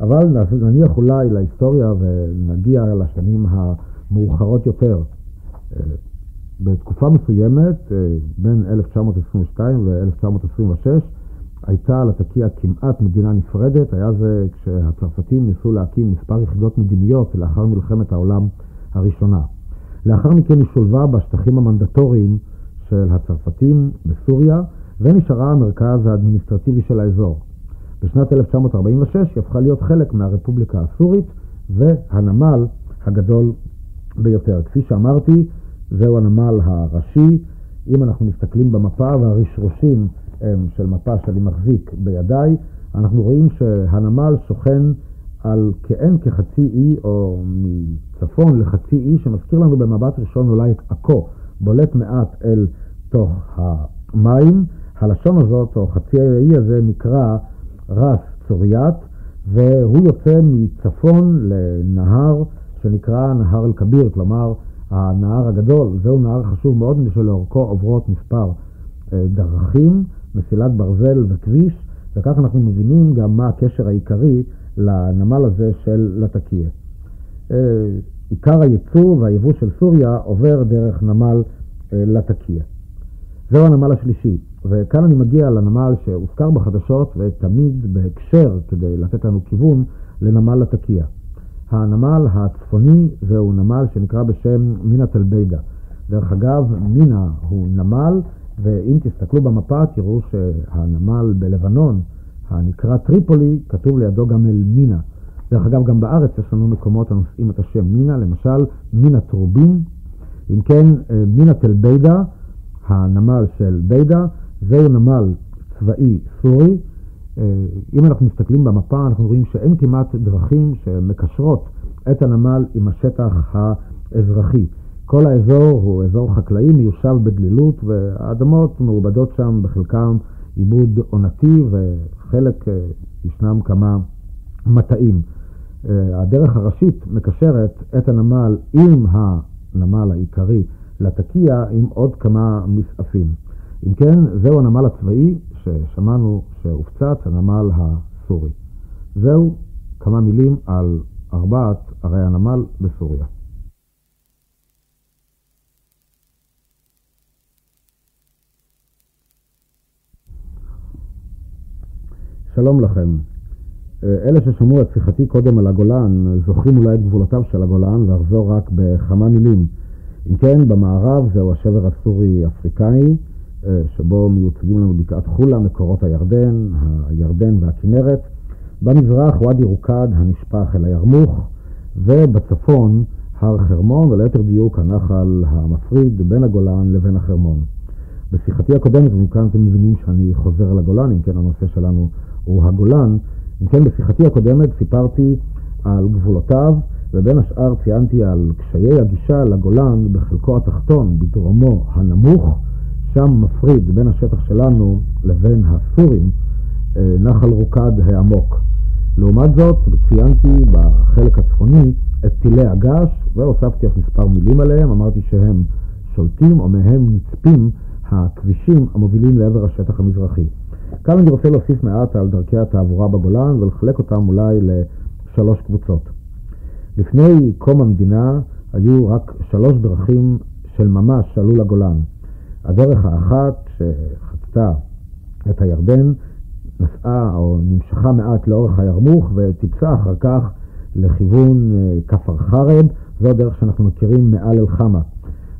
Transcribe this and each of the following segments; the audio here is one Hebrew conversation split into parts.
אבל נניח אולי להיסטוריה ונגיע לשנים המאוחרות יותר. אה, בתקופה מסוימת, אה, בין 1922 ו-1926, הייתה לתקיע כמעט מדינה נפרדת, היה זה כשהצרפתים ניסו להקים מספר יחידות מדיניות לאחר מלחמת העולם הראשונה. לאחר מכן היא שולבה בשטחים המנדטוריים של הצרפתים בסוריה, ונשארה המרכז האדמיניסטרטיבי של האזור. בשנת 1946 היא הפכה להיות חלק מהרפובליקה הסורית והנמל הגדול ביותר. כפי שאמרתי, זהו הנמל הראשי. אם אנחנו מסתכלים במפה והרשרושים של מפה שאני מחזיק בידיי, אנחנו רואים שהנמל שוכן על כאין כחצי אי או מצפון לחצי אי, שמזכיר לנו במבט ראשון אולי את עכו, בולט מעט אל תוך המים. הלשון הזאת, או חצי האי הזה, נקרא רס צוריאט, והוא יוצא מצפון לנהר שנקרא נהר אל-כביר, כלומר הנהר הגדול. זהו נהר חשוב מאוד, משלאורכו עוברות מספר אה, דרכים, מסילת ברזל וכביש, וכך אנחנו מבינים גם מה הקשר העיקרי לנמל הזה של לטקיה. אה, עיקר הייצוא והיבוא של סוריה עובר דרך נמל אה, לטקיה. זהו הנמל השלישי. וכאן אני מגיע לנמל שהוזכר בחדשות ותמיד בהקשר כדי לתת לנו כיוון לנמל לטקיה. הנמל הצפוני זהו נמל שנקרא בשם מינה תל-בידה. דרך אגב, מינה הוא נמל, ואם תסתכלו במפה תראו שהנמל בלבנון, הנקרא טריפולי, כתוב לידו גם אל מינה. דרך אגב, גם בארץ יש לנו מקומות הנושאים את השם מינה, למשל מינה טרובין. אם כן, אה, מינה תל-בידה, הנמל של בידה, זהו נמל צבאי סורי. אה, אם אנחנו מסתכלים במפה, אנחנו רואים שאין כמעט דרכים שמקשרות את הנמל עם השטח האזרחי. כל האזור הוא אזור חקלאי מיושב בדלילות, והאדמות מעובדות שם בחלקם עיבוד עונתי, וחלק אה, ישנם כמה מטעים. אה, הדרך הראשית מקשרת את הנמל עם הנמל העיקרי לתקיע עם עוד כמה מסעפים. אם כן, זהו הנמל הצבאי ששמענו שהופצץ, הנמל הסורי. זהו כמה מילים על ארבעת ערי הנמל בסוריה. שלום לכם. אלה ששמעו את שיחתי קודם על הגולן, זוכרים אולי את גבולותיו של הגולן, ואחזור רק בכמה מילים. אם כן, במערב זהו השבר הסורי-אפריקאי, אה, שבו מיוצגים לנו בקעת חולה, מקורות הירדן, הירדן והכנרת. במזרח ואדי רוקד הנשפך אל הירמוך, ובצפון הר חרמון, וליתר דיוק הנחל המפריד בין הגולן לבין החרמון. בשיחתי הקודמת, ומכאן אתם מבינים שאני חוזר לגולן, אם כן הנושא שלנו הוא הגולן, אם כן בשיחתי הקודמת סיפרתי על גבולותיו, ובין השאר ציינתי על קשיי הגישה לגולן בחלקו התחתון, בדרומו הנמוך, שם מפריד בין השטח שלנו לבין הסורים אה, נחל רוקד העמוק. לעומת זאת, ציינתי בחלק הצפוני את טילי הגש, והוספתי אף מספר מילים עליהם, אמרתי שהם שולטים או מהם נצפים הכבישים המובילים לעבר השטח המזרחי. כאן אני רוצה להוסיף מעט על דרכי התעבורה בגולן ולחלק אותם אולי לשלוש קבוצות. לפני קום המדינה היו רק שלוש דרכים של ממש שעלו לגולן. הדרך האחת שחצתה את הירדן נסעה או נמשכה מעט לאורך הירמוך וטיפסה אחר כך לכיוון אה, כפר חרב, זו הדרך שאנחנו מכירים מעל אל-חמה.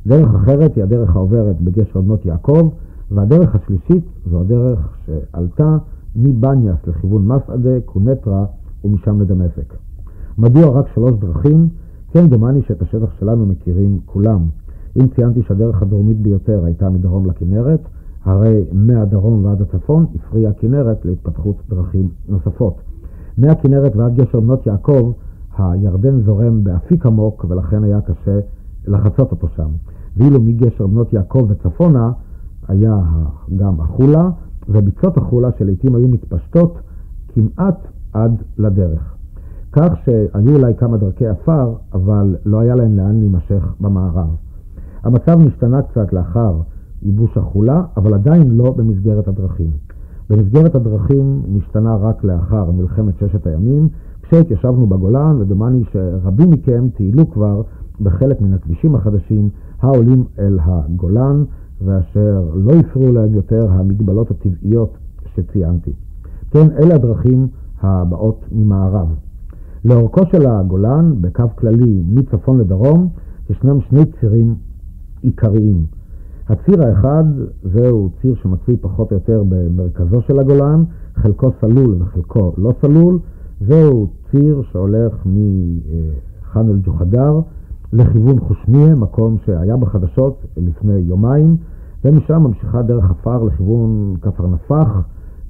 דרך אחרת היא הדרך העוברת בגשר בנות יעקב, והדרך השלישית זו הדרך שעלתה מבניאס לכיוון מסעדה, קונטרה ומשם לדמשק. מדוע רק שלוש דרכים? כן, דומני שאת השטח שלנו מכירים כולם. אם ציינתי שהדרך הדרומית ביותר הייתה מדרום לכנרת, הרי מהדרום ועד הצפון הפריעה הכנרת להתפתחות דרכים נוספות. מהכנרת ועד גשר בנות יעקב, הירדן זורם באפיק עמוק ולכן היה קשה לחצות אותו שם. ואילו מגשר בנות יעקב וצפונה היה גם החולה, וביצות החולה שלעיתים היו מתפשטות כמעט עד לדרך. כך שהיו אולי כמה דרכי עפר, אבל לא היה להם לאן להימשך במערב. המצב נשתנה קצת לאחר ייבוש החולה, אבל עדיין לא במסגרת הדרכים. במסגרת הדרכים נשתנה רק לאחר מלחמת ששת הימים, כשהתיישבנו בגולן, ודומני שרבים מכם טיילו כבר בחלק מן הכבישים החדשים העולים אל הגולן, ואשר לא הפריעו להם יותר המגבלות הטבעיות שציינתי. כן, אלה הדרכים הבאות ממערב. לאורכו של הגולן, בקו כללי מצפון לדרום, ישנם שני צירים עיקריים. הציר האחד זהו ציר שמצוי פחות או יותר במרכזו של הגולן, חלקו סלול וחלקו לא סלול. זהו ציר שהולך מח'אן אל-ג'וחדר לכיוון חושניה, מקום שהיה בחדשות לפני יומיים, ומשם ממשיכה דרך עפר לכיוון כפר נפח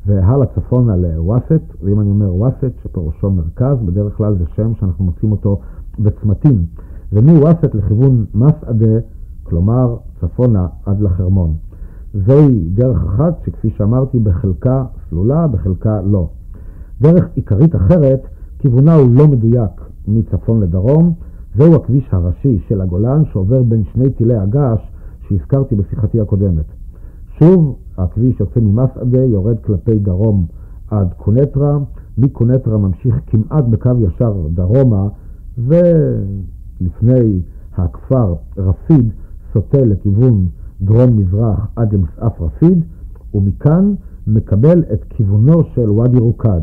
והלאה צפונה לווסת, ואם אני אומר ווסת, שפירושו מרכז, בדרך כלל זה שם שאנחנו מוצאים אותו בצמתים. ומווסת לכיוון מסעדה, כלומר צפונה עד לחרמון. זוהי דרך אחת שכפי שאמרתי בחלקה סלולה, בחלקה לא. דרך עיקרית אחרת, כיוונה הוא לא מדויק מצפון לדרום, זהו הכביש הראשי של הגולן שעובר בין שני טילי הגעש שהזכרתי בשיחתי הקודמת. שוב, הכביש יוצא ממסעדה, יורד כלפי דרום עד קונטרה, מקונטרה ממשיך כמעט בקו ישר דרומה, ולפני הכפר רפיד סוטה לכיוון דרום-מזרח עד למסעף רפיד, ומכאן מקבל את כיוונו של ואדי רוקד,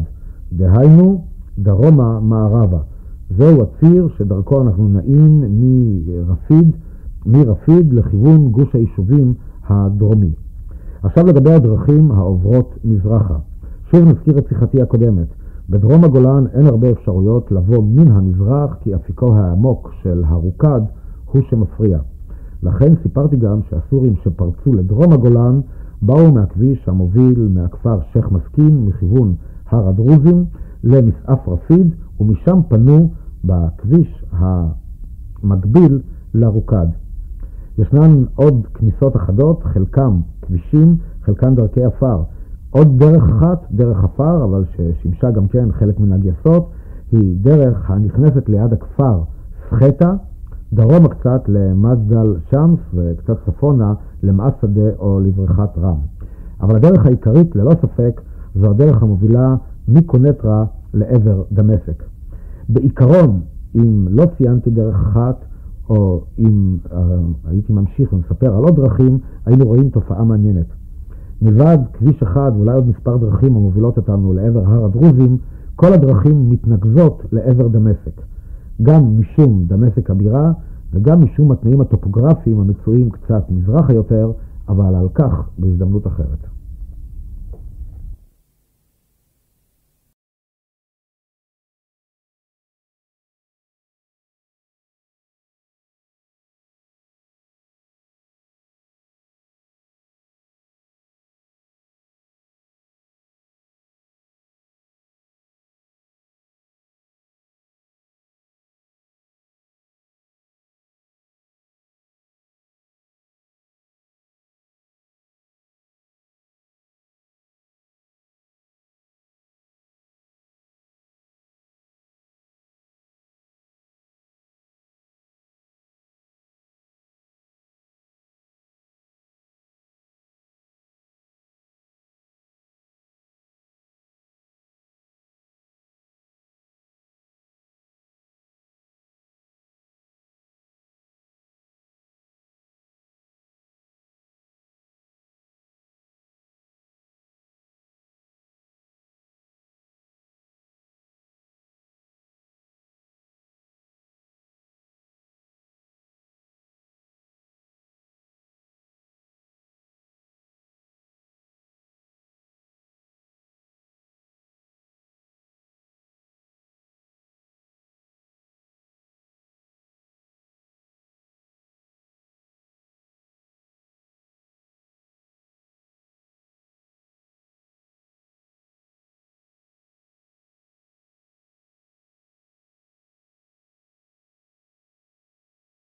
דהיינו דרומה מערבה. זהו הציר שדרכו אנחנו נעים מרפיד, מרפיד לכיוון גוש היישובים הדרומי. עכשיו לגבי הדרכים העוברות מזרחה. שוב נזכיר את שיחתי הקודמת. בדרום הגולן אין הרבה אפשרויות לבוא מן המזרח, כי אפיקו העמוק של הרוקד הוא שמפריע. לכן סיפרתי גם שהסורים שפרצו לדרום הגולן באו מהכביש המוביל מהכפר שייח' מסכין מכיוון הר הדרוזים למסעף רפיד, ומשם פנו בכביש המקביל לרוקד. ישנן עוד כניסות אחדות, חלקם כבישים, חלקן דרכי עפר. עוד דרך אחת, דרך עפר, אבל ששימשה גם כן חלק מן הגייסות, היא דרך הנכנסת ליד הכפר סחטה, דרומה קצת למג'דל שמס וקצת צפונה למאסדה או לבריכת רם. אבל הדרך העיקרית, ללא ספק, זו הדרך המובילה מקונטרה לעבר דמשק. בעיקרון, אם לא ציינתי דרך אחת, או אם uh, הייתי ממשיך ומספר על עוד דרכים, היינו רואים תופעה מעניינת. מלבד כביש אחד ואולי עוד מספר דרכים המובילות אותנו לעבר הר הדרוזים, כל הדרכים מתנקזות לעבר דמשק. גם משום דמשק הבירה וגם משום התנאים הטופוגרפיים המצויים קצת מזרחה יותר, אבל על כך בהזדמנות אחרת.